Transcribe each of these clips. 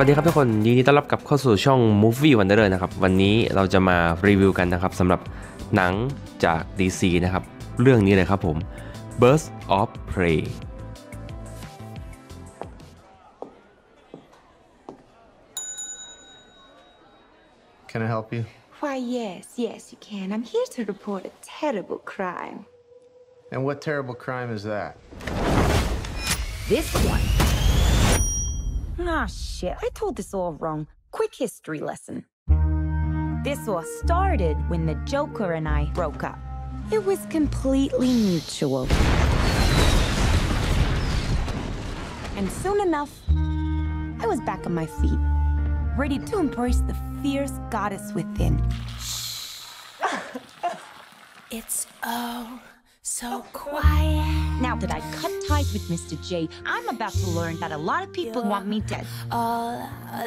วัสดีครับทุกคนยินดีต้อนรับกลับเข้าสู่ช่อง Movie Wanderer นะครับ วันนี้เราจะมารีวิวกันนะครับสำหรับหนังจาก DC นะครับ เรื่องนี้เลยครับผม Birds of Prey Can I help you? Why, yes, yes, you can. I'm here to report a terrible crime. And what terrible crime is that? This one. Ah, shit. I told this all wrong. Quick history lesson. This all started when the Joker and I broke up. It was completely mutual. And soon enough, I was back on my feet, ready to embrace the fierce goddess within. Shh. It's oh so quiet. Now that I cut ties with Mr. J, I'm about to learn that a lot of people want me dead. All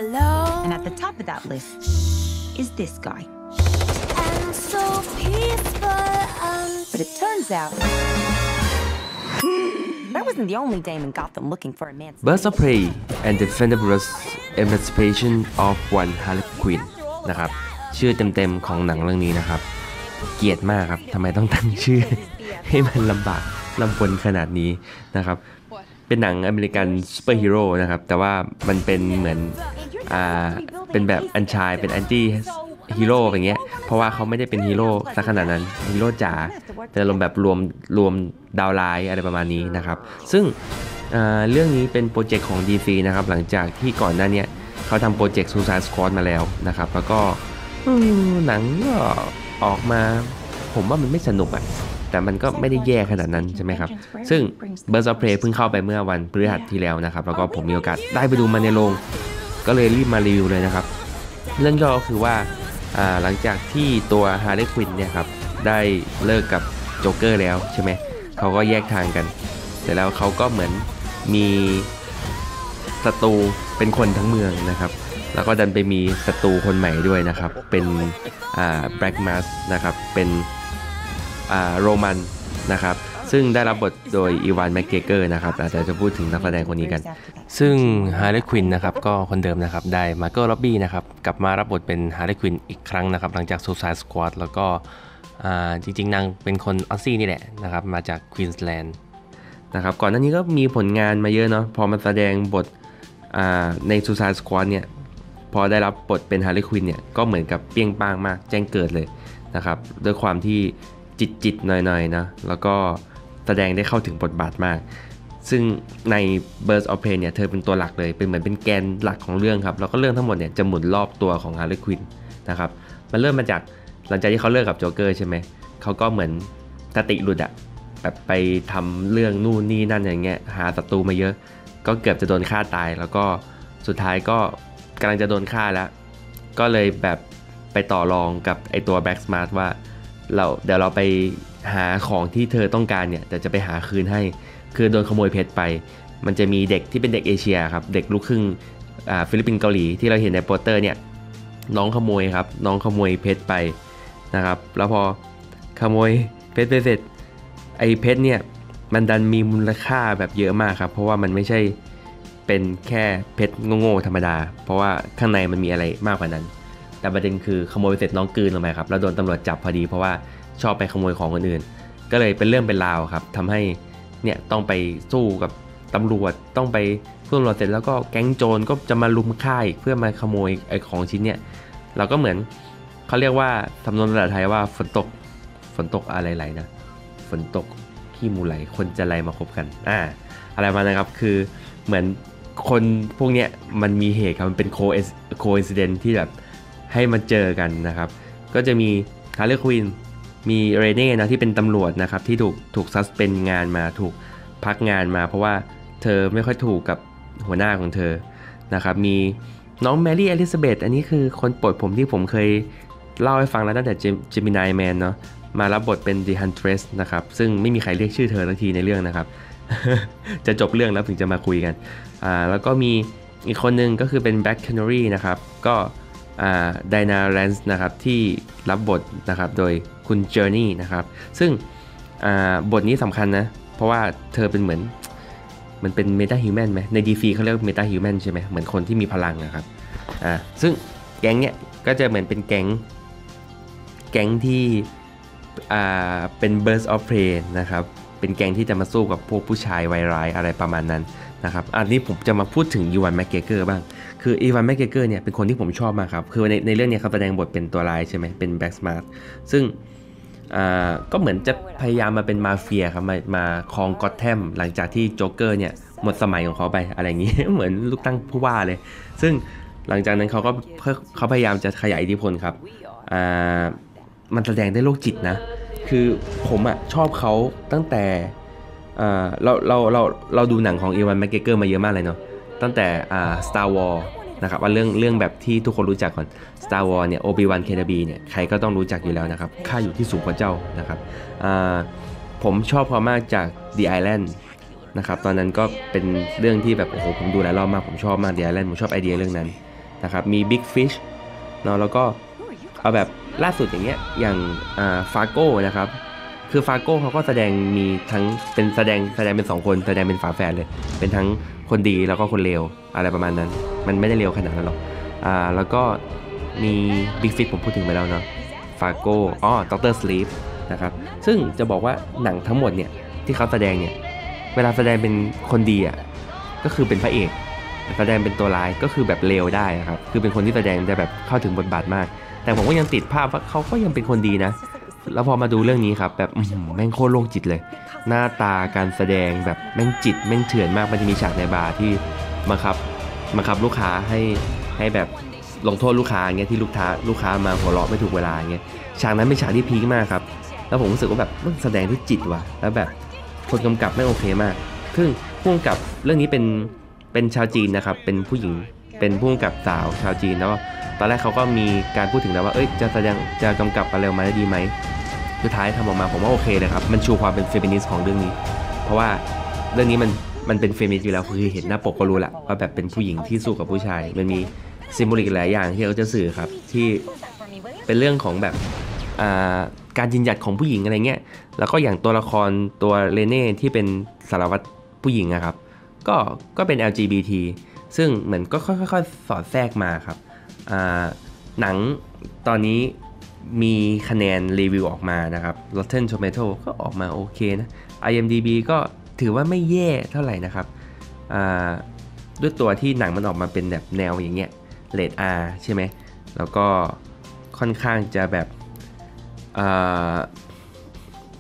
alone And at the top of that list is this guy. and so peaceful. Um, But it turns out that wasn't the only dame in Gotham looking for a man. Birds of Prey and the Fabulous Emancipation of One Harley Quinn นะครับ ชื่อเต็มๆของหนังเรื่องนี้นะครับ เกลียดมากครับทำไมต้องตั้งชื่อ ให้มันลำบาก ลำบนขนาดนี้นะครับ เป็นหนังอเมริกันซูเปอร์ฮีโร่นะครับ แต่ว่ามันเป็นเหมือน อ่า เป็นแบบอันชาย เป็นแอนตี้ฮีโร่อย่างเงี้ย เพราะว่าเขาไม่ได้เป็นฮีโร่สักขนาดนั้น ฮีโร่จ๋า แต่ลมณ์แบบรวมรวมดาวไลน์อะไรประมาณนี้นะครับ ซึ่งอ่าเรื่องนี้เป็นโปรเจกต์ของ DC นะครับ หลังจากที่ก่อนหน้าเนี้ยเขาทำโปรเจกต์ Suicide Squad มาแล้วนะครับ แล้วก็อืมหนังก็ออกมา ผมว่ามันไม่สนุกอะ แต่มันก็ไม่ได้แย่ขนาดนั้นใช่ไหมครับ ซึ่ง Birds of Prey เพิ่งเข้าไปเมื่อวันพฤหัสที่แล้วนะครับ แล้วก็ผมมีโอกาสได้ไปดูมาในโรงก็เลยรีบมารีวิวเลยนะครับ เรื่องย่อก็คือว่าอ่าหลังจากที่ตัวฮาร์ e ย์ควินเนี่ยครับได้เลิกกับโจ๊กเกอร์แล้วใช่ไหมเขาก็แยกทางกันแต่แล้วเขาก็เหมือนมีศัตรูเป็นคนทั้งเมืองนะครับ แล้วก็ดันไปมีศัตรูคนใหม่ด้วยนะครับ เป็นอ่า Black Mask นะครับ เป็นอ่า โรมันนะครับซึ่งได้รับบทโดย Ewan McGregor นะครับอาจจะจะพูดถึงนักแสดงคนนี้กัน ซึ่งฮาร์ e ย์ควินนะครับก็คนเดิมนะครับได้ Margot Robbie นะครับกลับมารับบทเป็นฮาร์ e ย์ควินอีกครั้งนะครับหลังจาก Suicide Squad แล้วก็จริงๆนางเป็นคน Aussie นี่แหละนะครับมาจากควีนส์แลนด์นะครับก่อนหน้านี้ก็มีผลงานมาเยอะเนาะพอมาแสดงบทใน Suicide Squad เนี่ยพอได้รับบทเป็นฮาร์ e ย์ควินเนี่ยก็เหมือนกับเปรี้ยงปร้างมากแจ้งเกิดเลยนะครับด้วยความที่ จิตๆหน่อยๆนะ แล้วก็แสดงได้เข้าถึงบทบาทมาก ซึ่งใน Birds of Prey เนี่ยเธอเป็นตัวหลักเลย เป็นเหมือนเป็นแกนหลักของเรื่องครับ แล้วก็เรื่องทั้งหมดเนี่ยจะหมุนรอบตัวของ Harley Quinn นะครับ มันเริ่มมาจากหลังจากที่เขาเลิกกับโจ๊กเกอร์ใช่ไหม เขาก็เหมือนสติหลุดอะแบบไปทำเรื่องนู่นนี่นั่นอย่างเงี้ย หาศัตรูมาเยอะ ก็เกือบจะโดนฆ่าตาย แล้วก็สุดท้ายก็กำลังจะโดนฆ่าแล้ว ก็เลยแบบไปต่อรองกับไอตัว Black Mask ว่า เราเดี๋ยวเราไปหาของที่เธอต้องการเนี่ยแต่จะไปหาคืนให้ คือโดนขโมยเพชรไป มันจะมีเด็กที่เป็นเด็กเอเชียครับ เด็กลูกครึ่งฟิลิปปินส์เกาหลีที่เราเห็นในโปสเตอร์เนี่ยน้องขโมยครับ น้องขโมยเพชรไปนะครับ แล้วพอขโมยเพชรไปเสร็จไอ้เพชรเนี่ยมันดันมีมูลค่าแบบเยอะมากครับ เพราะว่ามันไม่ใช่เป็นแค่เพชรโง่ๆธรรมดา เพราะว่าข้างในมันมีอะไรมากกว่านั้น แต่ประเด็นคือขโมยเสร็จน้องกืนลงไปครับแล้วโดนตำรวจจับพอดีเพราะว่าชอบไปขโมยของคนอื่น ก็เลยเป็นเรื่องเป็นราวครับทำให้เนี่ยต้องไปสู้กับตำรวจต้องไปสู้ตำรวจเสร็จแล้วก็แก๊งโจรก็จะมาลุมฆ่าอีกเพื่อมาขโมยไอ้ของชิ้นเนี่ยเราก็เหมือนเขาเรียกว่าสำนวนภาษาไทยว่าฝนตกฝนตกอะไรไหลนะฝนตกขี้หมูไหลคนจัญไรมาคบกันอ่าอะไรมานะครับคือเหมือนคนพวกเนี้ยมันมีเหตุครับมันเป็นโคเอส coincidence ที่แบบ ให้มาเจอกันนะครับ ก็จะมี Harley Quinn มีเรเน่นะที่เป็นตำรวจนะครับที่ถูกถูก suspend งานมาถูกพักงานมาเพราะว่าเธอไม่ค่อยถูกกับหัวหน้าของเธอนะครับมีน้องแมรี่อลิซาเบธอันนี้คือคนโปรดผมที่ผมเคยเล่าให้ฟังแล้วตั้งแต่เจมินายแมนเนาะมารับบทเป็น The Huntress นะครับซึ่งไม่มีใครเรียกชื่อเธอทันทีในเรื่องนะครับ จะจบเรื่องแล้วถึงจะมาคุยกันอ่าแล้วก็มีอีกคนนึงก็คือเป็น Black Canary นะครับก็ ไดนาแลนส์นะครับที่รับบทนะครับโดยคุณเจอร์นี่นะครับซึ่งบทนี้สำคัญนะ เพราะว่าเธอเป็นเหมือนมันเป็น metahuman ไหมใน DC เขาเรียก metahuman ใช่ไหมเหมือนคนที่มีพลังนะครับอ่าซึ่งแก๊งเนี้ยก็จะเหมือนเป็นแก๊งแก๊งที่อ่าเป็น Birds of Prey นะครับเป็นแก๊งที่จะมาสู้กับพวกผู้ชายวายร้ายอะไรประมาณนั้น นะครับอันนี้ผมจะมาพูดถึง Ewan McGregor บ้าง คือ Ewan McGregor เนี่ยเป็นคนที่ผมชอบมากครับ คือในในเรื่องเนี้ยเขาแสดงบทเป็นตัวร้ายใช่ไหมเป็นแบ็กสมาร์ทซึ่งก็เหมือนจะพยายามมาเป็นมาเฟียครับมามาครองก็อตแทมหลังจากที่โจ๊กเกอร์เนี่ยหมดสมัยของเขาไปอะไรอย่างนี้ เหมือนเลือกตั้งผู้ว่าเลย ซึ่งหลังจากนั้นเขาก็เพเขาพยายามจะขยายอิทธิพลครับมันแสดงได้โรคจิตนะ คือผมอะชอบเขาตั้งแต่ เราเราเราเราดูหนังของอีวานแมคเกรเกอร์มาเยอะมากเลยเนาะตั้งแต่อ่า Star Wars นะครับว่าเรื่องเรื่องแบบที่ทุกคนรู้จักก่อน Star Wars เนี่ย Obi-Wan Kenobi เนี่ยใครก็ต้องรู้จักอยู่แล้วนะครับข้าอยู่ที่สูงกว่าเจ้านะครับผมชอบเขามากจาก The Island นะครับตอนนั้นก็เป็นเรื่องที่แบบโอ้โหผมดูหลายรอบมากผมชอบมาก The Island ผมชอบไอเดียเรื่องนั้นนะครับมี Big Fish เนาะแล้วก็เอาแบบล่าสุดอย่างเงี้ยอย่างฟาโก้นะครับ คือฟาโก้เขาก็แสดงมีทั้งเป็นแสดงแสดงเป็นสองคนแสดงเป็นฝาแฝดเลย เป็นทั้งคนดีแล้วก็คนเลวอะไรประมาณนั้น มันไม่ได้เลวขนาดนั้นหรอกอ่าแล้วก็มี Big Fish ผมพูดถึงไปแล้วเนาะ Fargo อ๋อ Doctor Sleep นะครับซึ่งจะบอกว่าหนังทั้งหมดเนี่ยที่เขาแสดงเนี่ยเวลาแสดงเป็นคนดีอะก็คือเป็นพระเอก แสดงเป็นตัวร้ายก็คือแบบเลวได้อะครับคือเป็นคนที่แสดงได้แบบเข้าถึงบทบาทมาก แต่ผมก็ยังติดภาพว่าเขาก็ยังเป็นคนดีนะ แล้วพอมาดูเรื่องนี้ครับ แบบแม่งโคตรโรคจิตเลย หน้าตาการแสดงแบบแม่งจิตแม่งเถื่อนมากมันจะมีฉากในบาร์ที่บังคับบังคับลูกค้าให้ให้แบบลงโทษลูกค้าเงี้ยที่ลูกค้าลูกค้ามาหัวเราะไม่ถูกเวลาเงี้ยฉากนั้นเป็นฉากที่พีคมากครับ แล้วผมรู้สึกว่าแบบมันแสดงด้วยจิตว่ะแล้วแบบคนกำกับไม่งโอเคมากซึ่งผู้กำกับเรื่องนี้เป็นเป็นชาวจีนนะครับเป็นผู้หญิงเป็นผู้กำกับสาวชาวจีนแล้ว ตอนแรกเขาก็มีการพูดถึงแล้วว่าเอ้ยจะแสดงจะกำกับอะไรออกมาได้ดีไหมสุดท้ายทำออกมาผมว่าโอเคนะครับ มันชูความเป็นเฟมินิสต์ของเรื่องนี้ เพราะว่าเรื่องนี้มันมันเป็นเฟมินิสต์อยู่แล้วคือเห็นหน้าปกก็รู้แหละว่าแบบเป็นผู้หญิงที่สู้กับผู้ชาย มันมี symbolic หลายอย่างที่เขาจะสื่อครับที่เป็นเรื่องของแบบการยืนหยัดของผู้หญิงอะไรเงี้ยแล้วก็อย่างตัวละครตัวเรเน่ที่เป็นสารวัตรผู้หญิงนะครับ ก็ก็เป็น LGBT ซึ่งเหมือนก็ค่อยๆสอดแทรกมาครับ หนังตอนนี้มีคะแนนรีวิวออกมานะครับ Rotten Tomato ก็ออกมาโอเคนะ IMDb ก็ถือว่าไม่แย่เท่าไหร่นะครับ ด้วยตัวที่หนังมันออกมาเป็นแบบแนวอย่างเงี้ยเรท R ใช่ไหม แล้วก็ค่อนข้างจะแบบ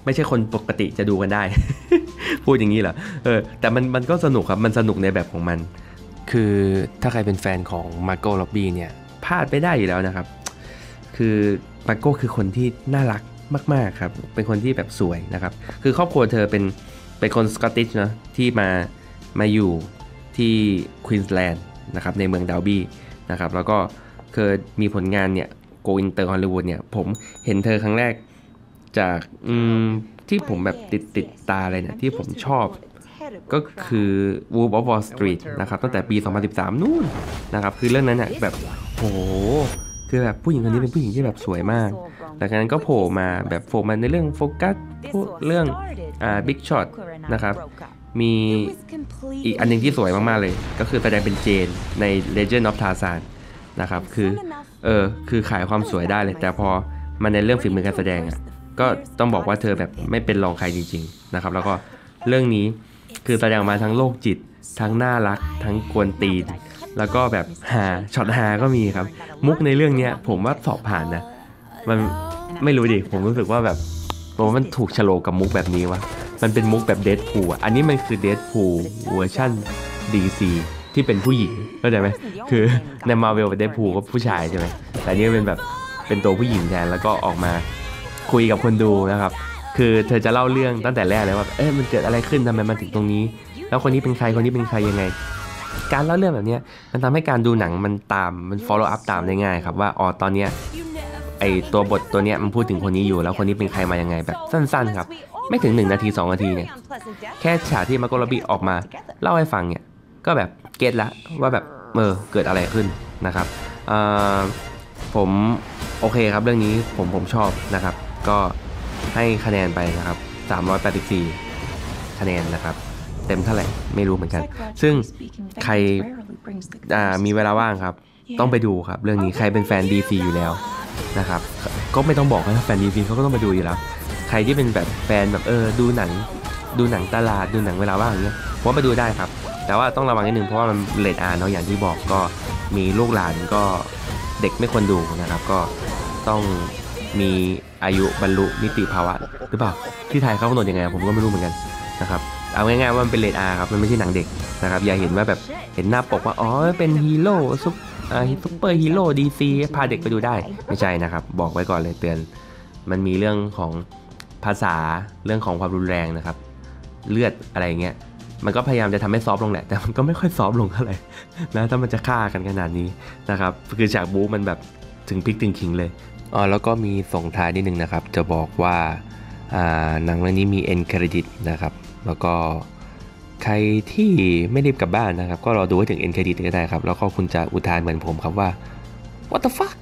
ไม่ใช่คนปกติจะดูกันได้ พูดอย่างนี้เหรอ เออ แต่มันมันก็สนุกครับ มันสนุกในแบบของมัน คือถ้าใครเป็นแฟนของมาร์โก้ร็อบบี้เนี่ย พลาดไม่ได้อยู่แล้วนะครับ คือมาร์โก้คือคนที่น่ารักมาก ๆ ครับ เป็นคนที่แบบสวยนะครับ คือครอบครัวเธอเป็นเป็นคน Scottish เนาะที่มามาอยู่ที่ควีนส์แลนด์นะครับในเมืองดัลบี้นะครับแล้วก็เคยมีผลงานเนี่ย go inter ฮอลลีวูดเนี่ยผมเห็นเธอครั้งแรกจากที่ผมแบบติดติดตาเลยเนี่ยที่ผมชอบ ก็คือ Wolf of Wall Street นะครับตั้งแต่ปี 2013 นู่นนะครับคือเรื่องนั้นเนี่ยแบบโหคือแบบผู้หญิงคนนี้เป็นผู้หญิงที่แบบสวยมากหลังจากนั้นก็โผล่มาแบบโผล่มาในเรื่องโฟกัสเรื่องอ่า Big Shot นะครับมีอีกอันหนึงที่สวยมาก ๆ เลย ก็คือแสดงเป็นเจนใน Legend of Tarzan นะครับคือเออคือขายความสวยได้เลย แต่พอมาในเรื่องฝีมือการแสดงอะก็ต้องบอกว่าเธอแบบไม่เป็นรองใครจริง ๆ นะครับ แล้วก็เรื่องนี้ คือแสดงออกมาทั้งโรคจิต ทั้งน่ารัก ทั้งกวนตีน แล้วก็แบบหาช็อตฮาก็มีครับ มุกในเรื่องเนี้ยผมว่าสอบผ่านนะ มันไม่รู้ดิผมรู้สึกว่าแบบผมว่ามันถูกโฉลกกับมุกแบบนี้วะมันเป็นมุกแบบเด p พูอันนี้มันคือเด p พูเวอร์ชั่น DC ที่เป็นผู้หญิงเข้าใจไหมคือในมาเวลเด p พูก็ผู้ชายใช่ไหมแต่อันนี่เป็นแบบเป็นตัวผู้หญิงแทนแล้วก็ออกมาคุยกับคนดูนะครับ คือเธอจะเล่าเรื่องตั้งแต่แรกเลยว่าเอ๊ะมันเกิดอะไรขึ้นทำไมมาถึงตรงนี้ แล้วคนนี้เป็นใครคนนี้เป็นใครยังไง การเล่าเรื่องแบบนี้มันทำให้การดูหนังมันตามมัน follow up ตามได้ง่ายครับว่าอ๋อตอนเนี้ยไอตัวบทตัวเนี้ยมันพูดถึงคนนี้อยู่แล้วคนนี้เป็นใครมายังไงแบบสั้น ๆ ครับ ไม่ถึง 1 นาที 2 นาทีเนี่ยแค่ฉากที่มาโกโรบิออกมา เล่าให้ฟังเนี่ยก็แบบเก็ตละว่าแบบเออเกิดอะไรขึ้นนะครับผมโอเคครับเรื่องนี้ผมผมชอบนะครับ ก็ ให้คะแนนไปนะครับ 384 คะแนนนะครับ เต็มเท่าไหร่ไม่รู้เหมือนกัน ซึ่งใครมีเวลาว่างครับ ต้องไปดูครับ เรื่องนี้ใครเป็นแฟน DC อยู่แล้วนะครับ ก็ไม่ต้องบอกว่าแฟน DC เขาก็ต้องไปดูอยู่แล้ว ใครที่เป็นแบบแฟนแบบเออดูหนังดูหนังตลาดดูหนังเวลาว่างเงี้ยผมว่าไปดูได้ครับ แต่ว่าต้องระวังนิดนึงเพราะว่ามันเลดอาร์เนาะอย่างที่บอกก็มีลูกหลานก็เด็กไม่ควรดูนะครับ ก็ต้อง มีอายุบรรลุนิติภาวะหรือเปล่าที่ไทยเขากำหนดยังไงผมก็ไม่รู้เหมือนกันนะครับเอาง่ายๆว่ามันเป็นเลดอาร์ครับมันไม่ใช่หนังเด็กนะครับอย่าเห็นว่าแบบเห็นหน้าปกว่าอ๋อเป็นฮีโร่ซุปซุปเปอร์ฮีโร่ DC พาเด็กไปดูได้ไม่ใช่นะครับ บอกไว้ก่อนเลยเตือน มันมีเรื่องของภาษาเรื่องของความรุนแรงนะครับ เลือดอะไรเงี้ยมันก็พยายามจะทำให้ soft ลงแหละแต่มันก็ไม่ค่อย soft ลงเท่าไหร่นะถ้ามันจะฆ่ากันขนาดนี้นะครับคือฉากบู๊มันแบบถึงพริกถึงขิงเลย อ๋อแล้วก็มีส่งท้ายนิดนึงนะครับ จะบอกว่าหนังเรื่องนี้มี end credit นะครับ แล้วก็ใครที่ไม่รีบกลับบ้านนะครับ ก็รอดูให้ถึงเอ็นเครดิตก็ได้ครับ แล้วก็คุณจะอุทานเหมือนผมครับว่า what the fuck